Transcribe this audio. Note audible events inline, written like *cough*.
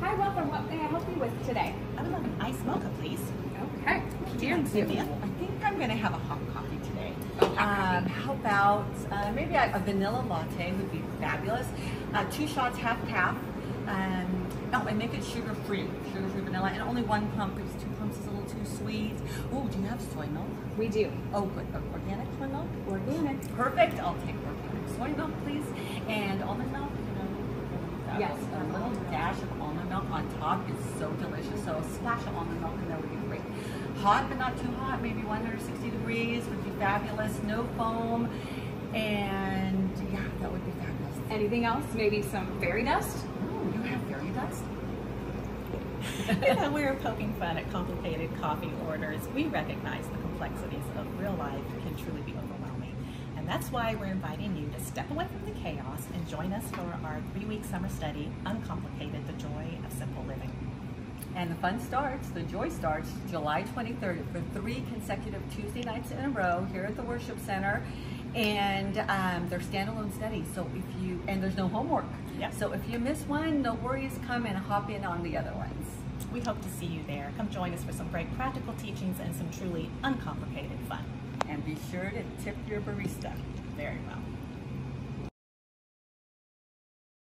Hi, welcome. What may I help you with today? I would love an iced mocha, please. Okay. Dear Cynthia, I think I'm going to have a hot coffee today. Um, how about uh, maybe a, a vanilla latte would be fabulous. Uh, two shots, half cap. Um, oh, and make it sugar-free, sugar-free vanilla, and only one pump because two pumps is a little too sweet. Oh, do you have soy milk? We do. Oh, good. Uh, Organic soy milk? Organic. Perfect. I'll take organic soy milk, please. And almond milk, you know. Yes. A little dash of almond milk on top is so delicious. So a splash of almond milk and that would be great. Hot but not too hot, maybe 160 degrees would be fabulous. No foam. And yeah, that would be fabulous. Anything else? Maybe some fairy dust? Oh, you have fairy dust? you *laughs* know, we're poking fun at complicated coffee orders. We recognize the complexities of real life can truly be overwhelming. And that's why we're inviting you to step away from the chaos and join us for our three-week summer study, Uncomplicated, the Joy of Simple Living. And the fun starts, the joy starts July 23rd for three consecutive Tuesday nights in a row here at the Worship Center. And um, they're standalone studies, so if you, and there's no homework. Yep. So if you miss one, no worries, come and hop in on the other ones. We hope to see you there. Come join us for some great practical teachings and some truly uncomplicated fun. And be sure to tip your barista. Very well.